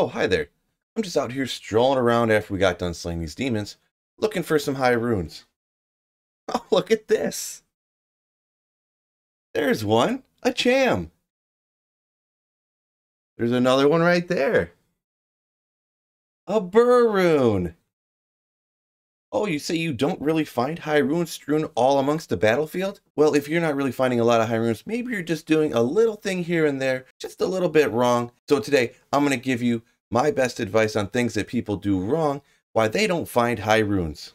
Oh, hi there. I'm just out here strolling around after we got done slaying these demons, looking for some high runes. Oh, look at this. There's one, a cham. There's another one right there. A Ber rune. Oh, you say you don't really find high runes strewn all amongst the battlefield? Well, if you're not really finding a lot of high runes, maybe you're just doing a little thing here and there, just a little bit wrong. So today, I'm going to give you my best advice on things that people do wrong, why they don't find high runes.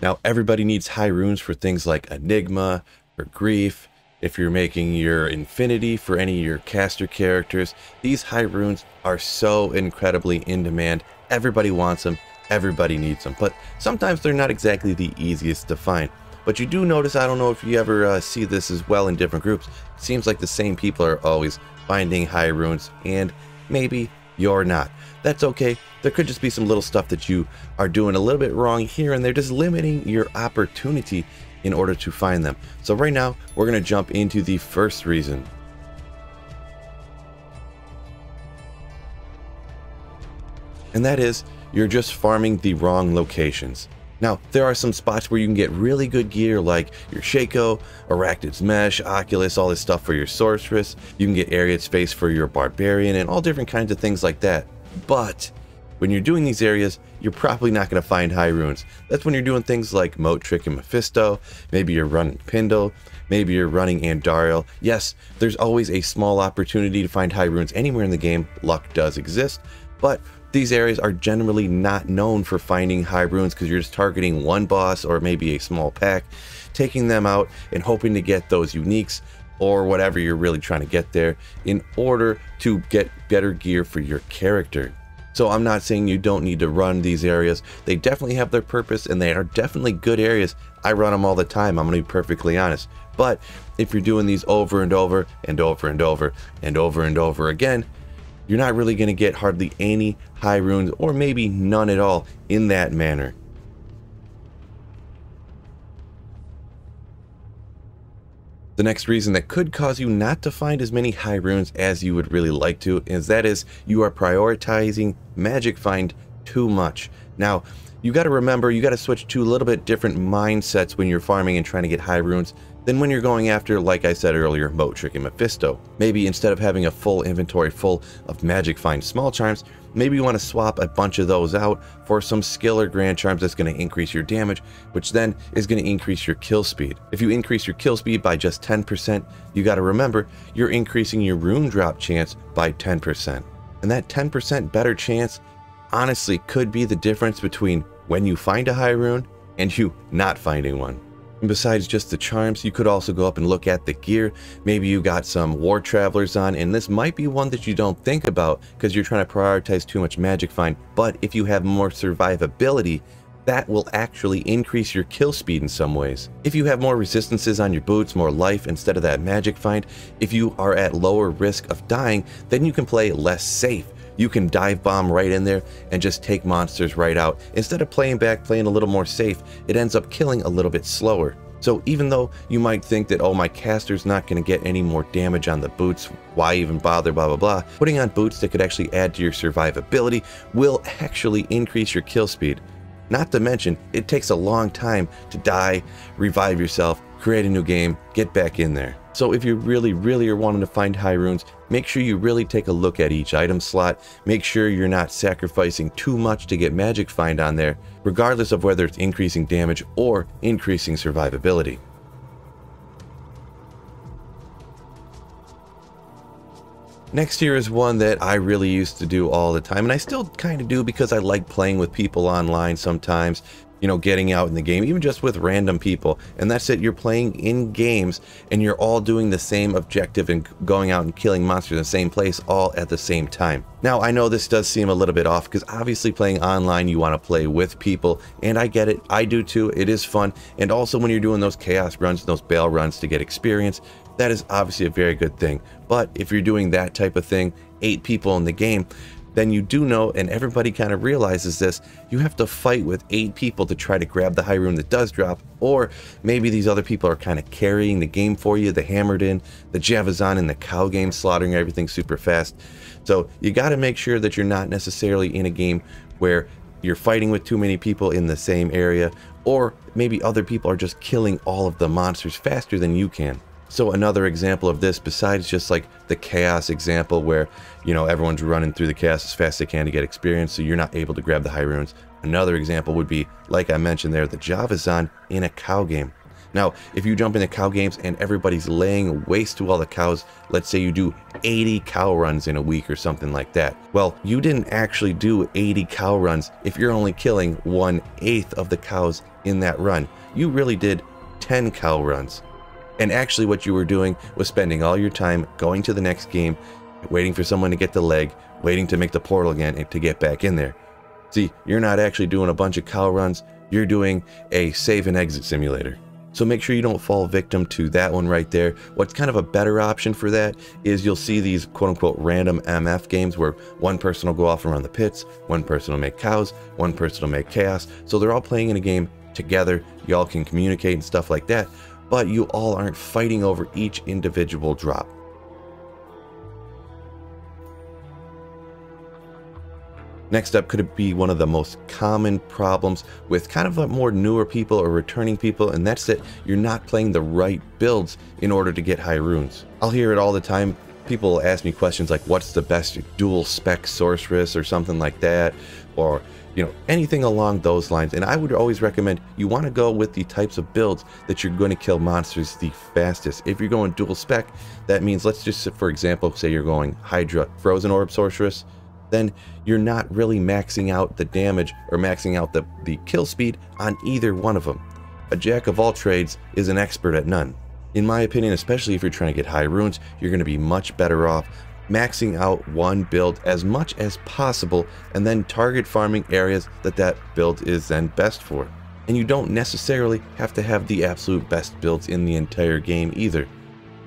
Now, everybody needs high runes for things like Enigma, or Grief, if you're making your Infinity for any of your caster characters. These high runes are so incredibly in demand. Everybody wants them, everybody needs them, but sometimes they're not exactly the easiest to find. But you do notice, I don't know if you ever uh, see this as well in different groups, it seems like the same people are always finding high runes, and maybe you're not. That's okay. There could just be some little stuff that you are doing a little bit wrong here and they're just limiting your opportunity in order to find them. So right now, we're going to jump into the first reason. And that is, you're just farming the wrong locations. Now, there are some spots where you can get really good gear like your Shako, Arachnid's Mesh, Oculus, all this stuff for your Sorceress. You can get Arreat's Face for your Barbarian and all different kinds of things like that. But when you're doing these areas, you're probably not going to find high runes. That's when you're doing things like Moat Trick and Mephisto, maybe you're running Pindle, maybe you're running Andariel. Yes, there's always a small opportunity to find high runes anywhere in the game. Luck does exist, but these areas are generally not known for finding high runes because you're just targeting one boss or maybe a small pack, taking them out and hoping to get those uniques or whatever you're really trying to get there in order to get better gear for your character. So I'm not saying you don't need to run these areas. They definitely have their purpose and they are definitely good areas. I run them all the time, I'm to be perfectly honest. But if you're doing these over and over and over and over and over and over again, you're not really to get hardly any high runes or maybe none at all in that manner. The next reason that could cause you not to find as many high runes as you would really like to is that is you are prioritizing magic find too much. Now, you got to remember, you got to switch to a little bit different mindsets when you're farming and trying to get high runes than when you're going after, like I said earlier, Moat Trick and Mephisto. Maybe instead of having a full inventory full of magic find small charms, maybe you want to swap a bunch of those out for some skill or grand charms that's going to increase your damage, which then is going to increase your kill speed. If you increase your kill speed by just 10%, you got to remember you're increasing your rune drop chance by 10%. And that 10% better chance honestly could be the difference between when you find a high rune and you not finding one. And besides just the charms, you could also go up and look at the gear. Maybe you got some War Travelers on, and this might be one that you don't think about because you're trying to prioritize too much Magic Find. But if you have more survivability, that will actually increase your kill speed in some ways. If you have more resistances on your boots, more life instead of that magic find, if you are at lower risk of dying, then you can play less safe you can dive bomb right in there and just take monsters right out. Instead of playing back, playing a little more safe, it ends up killing a little bit slower. So even though you might think that, oh, my caster's not going to get any more damage on the boots, why even bother, blah, blah, blah, putting on boots that could actually add to your survivability will actually increase your kill speed. Not to mention, it takes a long time to die, revive yourself, create a new game, get back in there. So if you really, really are wanting to find high runes, make sure you really take a look at each item slot. Make sure you're not sacrificing too much to get magic find on there, regardless of whether it's increasing damage or increasing survivability. Next here is one that I really used to do all the time, and I still kind of do because I like playing with people online sometimes you know, getting out in the game, even just with random people. And that's it. You're playing in games and you're all doing the same objective and going out and killing monsters in the same place all at the same time. Now, I know this does seem a little bit off because obviously playing online, you want to play with people. And I get it. I do too. It is fun. And also when you're doing those chaos runs, those Baal runs to get experience, that is obviously a very good thing. But if you're doing that type of thing, eight people in the game, then you do know, and everybody kind of realizes this, you have to fight with eight people to try to grab the high rune that does drop, or maybe these other people are kind of carrying the game for you, the Hammerdin, the Javazon, and the Cow game, slaughtering everything super fast. So you got to make sure that you're not necessarily in a game where you're fighting with too many people in the same area, or maybe other people are just killing all of the monsters faster than you can. So another example of this, besides just like the chaos example where, you know, everyone's running through the chaos as fast as they can to get experience, so you're not able to grab the high runes. Another example would be, like I mentioned there, the Javazon in a cow game. Now, if you jump into cow games and everybody's laying waste to all the cows, let's say you do 80 cow runs in a week or something like that. Well, you didn't actually do 80 cow runs if you're only killing one eighth of the cows in that run. You really did 10 cow runs. And actually what you were doing was spending all your time going to the next game, waiting for someone to get the leg, waiting to make the portal again to get back in there. See, you're not actually doing a bunch of cow runs, you're doing a save and exit simulator. So make sure you don't fall victim to that one right there. What's kind of a better option for that is you'll see these quote unquote random MF games where one person will go off and run the pits, one person will make cows, one person will make chaos. So they're all playing in a game together. Y'all can communicate and stuff like that, but you all aren't fighting over each individual drop. Next up, could it be one of the most common problems with kind of like more newer people or returning people, and that's that you're not playing the right builds in order to get high runes. I'll hear it all the time. People ask me questions like, what's the best dual spec sorceress or something like that, or you know, anything along those lines. And I would always recommend you want to go with the types of builds that you're going to kill monsters the fastest. If you're going dual spec, that means let's just, for example, say you're going Hydra Frozen Orb Sorceress, then you're not really maxing out the damage or maxing out the, the kill speed on either one of them. A jack of all trades is an expert at none. In my opinion, especially if you're trying to get high runes, you're going to be much better off maxing out one build as much as possible and then target farming areas that that build is then best for. And you don't necessarily have to have the absolute best builds in the entire game either.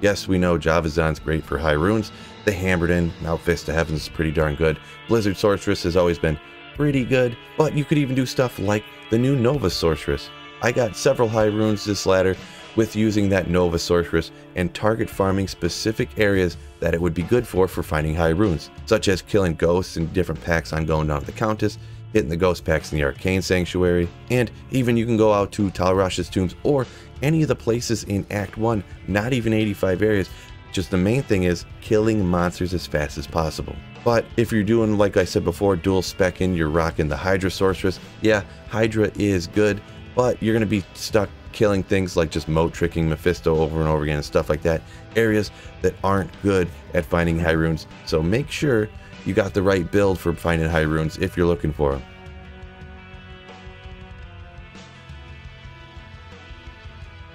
Yes, we know Javazon's great for high runes, the Hammerdin, now Fist of Heavens is pretty darn good. Blizzard Sorceress has always been pretty good, but you could even do stuff like the new Nova Sorceress. I got several high runes this ladder with using that Nova Sorceress and target farming specific areas that it would be good for for finding high runes, such as killing ghosts in different packs on going down to the Countess, hitting the ghost packs in the Arcane Sanctuary, and even you can go out to Tal Rasha's tombs or any of the places in Act 1, not even 85 areas, just the main thing is killing monsters as fast as possible. But if you're doing, like I said before, dual specking, you're rocking the Hydra Sorceress, yeah, Hydra is good, but you're going to be stuck killing things like just moat tricking Mephisto over and over again and stuff like that. Areas that aren't good at finding high runes. So make sure you got the right build for finding high runes if you're looking for them.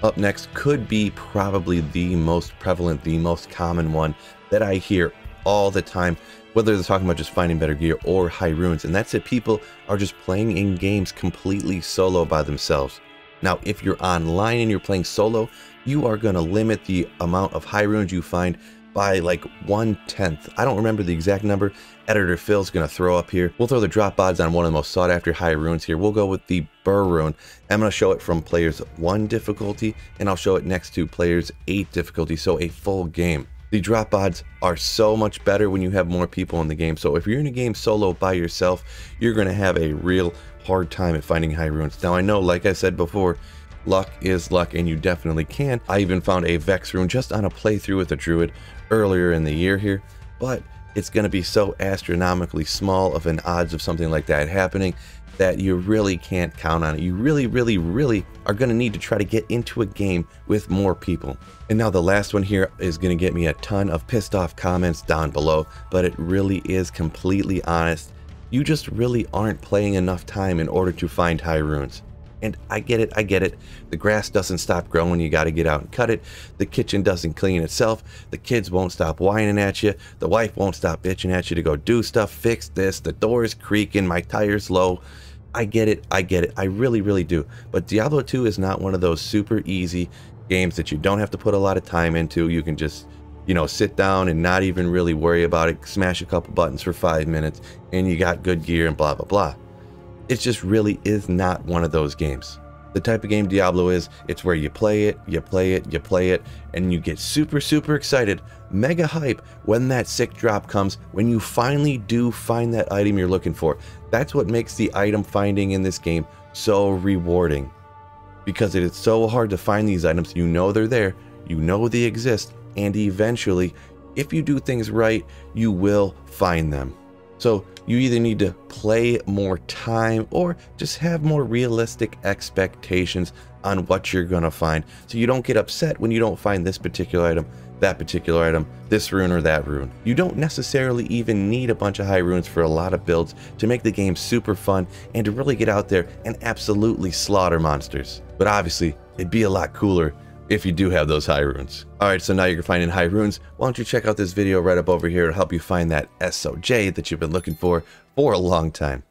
Up next could be probably the most prevalent, the most common one that I hear all the time, whether they're talking about just finding better gear or high runes, and that's it. People are just playing in games completely solo by themselves. Now, if you're online and you're playing solo, you are going to limit the amount of high runes you find by like one tenth. I don't remember the exact number. Editor Phil's gonna throw up here. We'll throw the drop odds on one of the most sought after high runes here. We'll go with the Ber rune. I'm gonna show it from players one difficulty and I'll show it next to players eight difficulty. So a full game. The drop odds are so much better when you have more people in the game. So if you're in a game solo by yourself, you're gonna have a real hard time at finding high runes. Now I know, like I said before, luck is luck and you definitely can. I even found a Vex rune just on a playthrough with a druid earlier in the year here, but it's going to be so astronomically small of an odds of something like that happening that you really can't count on it. You really, really, really are going to need to try to get into a game with more people. And now the last one here is going to get me a ton of pissed off comments down below, but it really is completely honest. You just really aren't playing enough time in order to find high runes. And I get it, I get it. The grass doesn't stop growing, you gotta get out and cut it. The kitchen doesn't clean itself. The kids won't stop whining at you. The wife won't stop bitching at you to go do stuff, fix this. The door's creaking, my tire's low. I get it, I get it. I really, really do. But Diablo 2 is not one of those super easy games that you don't have to put a lot of time into. You can just you know, sit down and not even really worry about it, smash a couple buttons for five minutes, and you got good gear and blah, blah, blah. It just really is not one of those games. The type of game Diablo is, it's where you play it, you play it, you play it, and you get super, super excited, mega hype when that sick drop comes, when you finally do find that item you're looking for. That's what makes the item finding in this game so rewarding. Because it is so hard to find these items, you know they're there, you know they exist, and eventually, if you do things right, you will find them. So you either need to play more time or just have more realistic expectations on what you're going to find so you don't get upset when you don't find this particular item, that particular item, this rune or that rune. You don't necessarily even need a bunch of high runes for a lot of builds to make the game super fun and to really get out there and absolutely slaughter monsters. But obviously, it'd be a lot cooler if you do have those high runes. Alright, so now you're finding high runes. Why don't you check out this video right up over here to help you find that SOJ that you've been looking for for a long time.